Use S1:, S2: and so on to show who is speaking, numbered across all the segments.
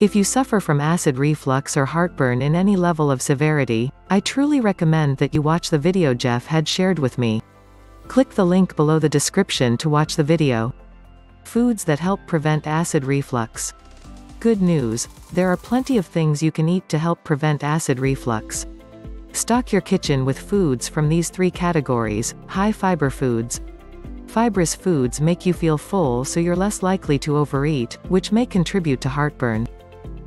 S1: If you suffer from acid reflux or heartburn in any level of severity, I truly recommend that you watch the video Jeff had shared with me. Click the link below the description to watch the video. Foods that help prevent acid reflux. Good news, there are plenty of things you can eat to help prevent acid reflux. Stock your kitchen with foods from these three categories, high-fiber foods. Fibrous foods make you feel full so you're less likely to overeat, which may contribute to heartburn.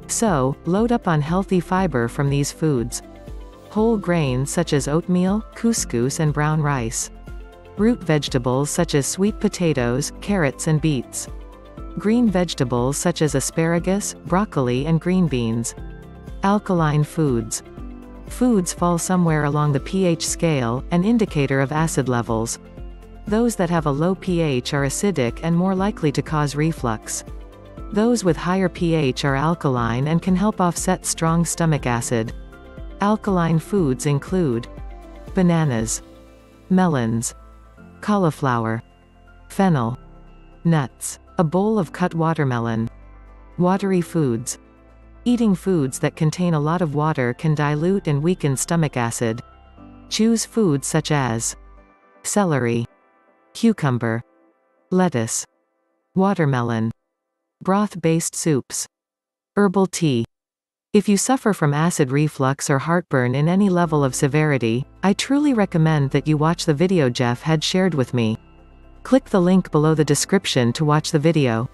S1: So, load up on healthy fiber from these foods. Whole grains such as oatmeal, couscous and brown rice. Root vegetables such as sweet potatoes, carrots and beets. Green vegetables such as asparagus, broccoli and green beans. Alkaline foods. Foods fall somewhere along the pH scale, an indicator of acid levels. Those that have a low pH are acidic and more likely to cause reflux. Those with higher pH are alkaline and can help offset strong stomach acid. Alkaline foods include bananas, melons, cauliflower, fennel, nuts, a bowl of cut watermelon, watery foods. Eating foods that contain a lot of water can dilute and weaken stomach acid. Choose foods such as celery, cucumber, lettuce, watermelon, Broth-based soups. Herbal tea. If you suffer from acid reflux or heartburn in any level of severity, I truly recommend that you watch the video Jeff had shared with me. Click the link below the description to watch the video.